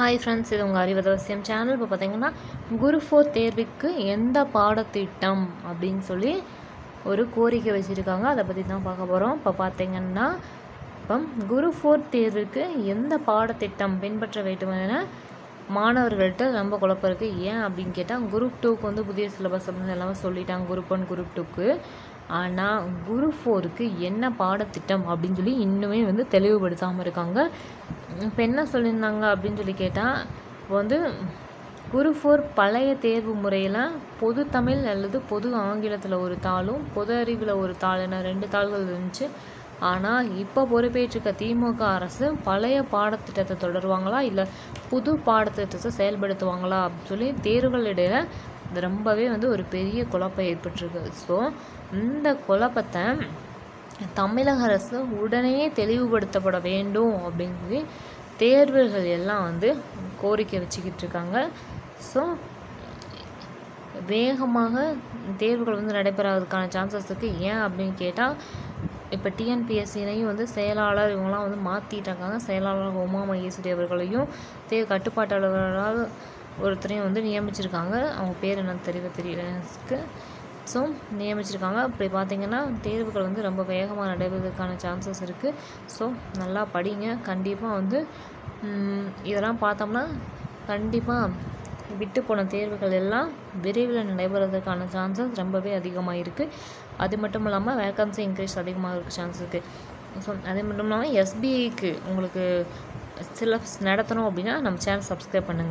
Hi friends இது உங்கள் அறிவதவசியம் channel இப்போ பார்த்தீங்கன்னா குரு ஃபோர் தேர்வுக்கு எந்த பாடத்திட்டம் அப்படின்னு சொல்லி ஒரு கோரிக்கை வச்சுருக்காங்க. அதை பற்றி தான் பார்க்க போகிறோம் இப்போ பார்த்தீங்கன்னா இப்போ குரு ஃபோர் தேர்வுக்கு எந்த பாடத்திட்டம் பின்பற்ற வேண்டும் என மாணவர்கள்ட்ட ரொம்ப குழப்பம் இருக்குது ஏன் அப்படின்னு கேட்டால் குரூப் டூக்கு வந்து புதிய சிலபஸ் அப்படின்னு எல்லாமே சொல்லிட்டாங்க. குரூப் ஒன் குரூப் டூக்கு ஆனால் குரு ஃபோருக்கு என்ன பாடத்திட்டம் அப்படின்னு சொல்லி இன்னுமே வந்து தெளிவுபடுத்தாமல் இருக்காங்க. இப்போ என்ன சொல்லியிருந்தாங்க அப்படின்னு சொல்லி கேட்டால் இப்போ வந்து குரு ஃபோர் பழைய தேர்வு முறையில் பொது தமிழ் அல்லது பொது ஆங்கிலத்தில் ஒரு தாளும் பொது அறிவில் ஒரு தாள் என ரெண்டு தாள்கள் இருந்துச்சு. ஆனால் இப்போ பொறுப்பேற்றிருக்க திமுக அரசு பழைய பாடத்திட்டத்தை தொடருவாங்களா? இல்லை புது பாடத்திட்டத்தை செயல்படுத்துவாங்களா? அப்படின்னு சொல்லி தேர்வுகளிடையில் இது ரொம்பவே வந்து ஒரு பெரிய குழப்பம் ஏற்பட்டிருக்கு. ஸோ இந்த குழப்பத்தை தமிழக அரசு உடனே தெளிவுபடுத்தப்பட வேண்டும் அப்படின்னு சொல்லி தேர்வுகள் எல்லாம் வந்து கோரிக்கை வச்சுக்கிட்டு இருக்காங்க. ஸோ வேகமாக தேர்வுகள் வந்து நடைபெறாததுக்கான சான்சஸ் இருக்குது ஏன் அப்படின்னு கேட்டால் இப்போ டிஎன்பிஎஸ்சியிலையும் வந்து செயலாளர் இவங்களாம் வந்து மாற்றிட்டாங்க செயலாளர் உமா மகேஸ்வரி அவர்களையும் தே கட்டுப்பாட்டாளர்களால் ஒருத்தரையும் வந்து நியமிச்சிருக்காங்க. அவங்க பேர் என்னன்னு தெரியல தெரியலக்கு ஸோ நியமிச்சிருக்காங்க. அப்படி பார்த்தீங்கன்னா தேர்வுகள் வந்து ரொம்ப வேகமாக நடைபெறதுக்கான சான்சஸ் இருக்குது ஸோ நல்லா படிங்க. கண்டிப்பாக வந்து இதெல்லாம் பார்த்தோம்னா கண்டிப்பாக விட்டு போன தேர்வுகள் எல்லாம் விரைவில் நடைபெறதுக்கான சான்சஸ் ரொம்பவே அதிகமாக இருக்குது அது மட்டும் இல்லாமல் வேக்கன்சி இன்க்ரீஸ் அதிகமாக இருக்க சான்ஸ் இருக்குது ஸோ அது மட்டும் இல்லாமல் எஸ்பிஐக்கு உங்களுக்கு சிலபஸ் நடத்தணும் அப்படின்னா நம்ம சேனல் சப்ஸ்கிரைப் பண்ணுங்கள்